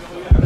Hey.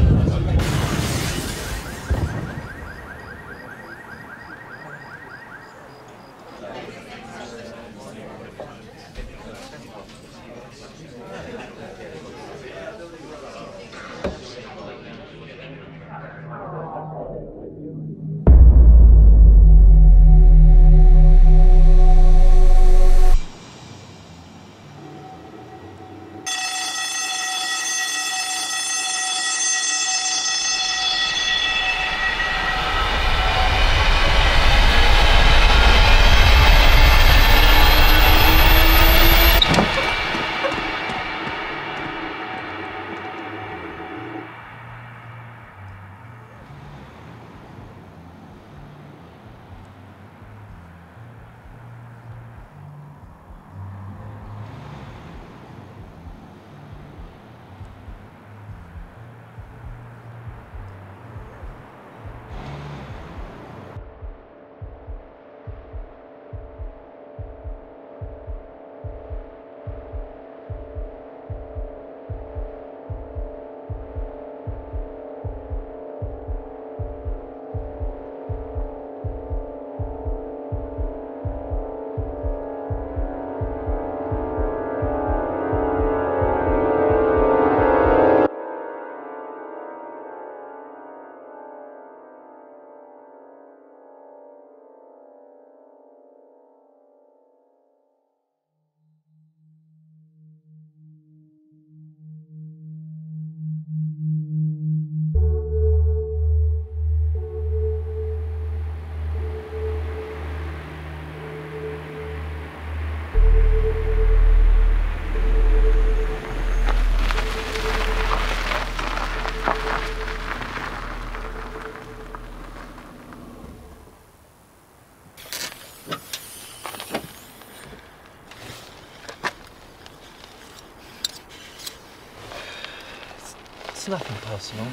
It's nothing personal.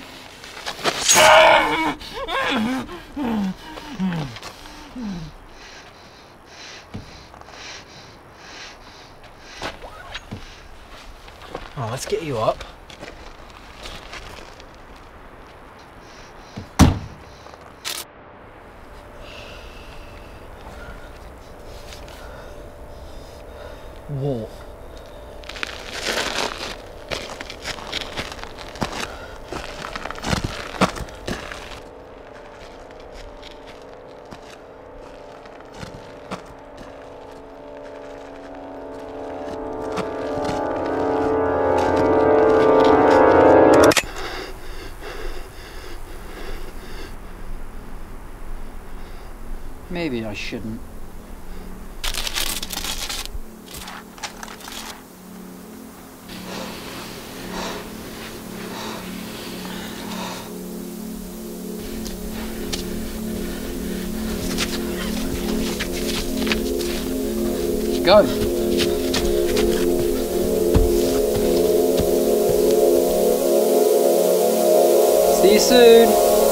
Oh, let's get you up. What? Maybe I shouldn't. Go. See you soon.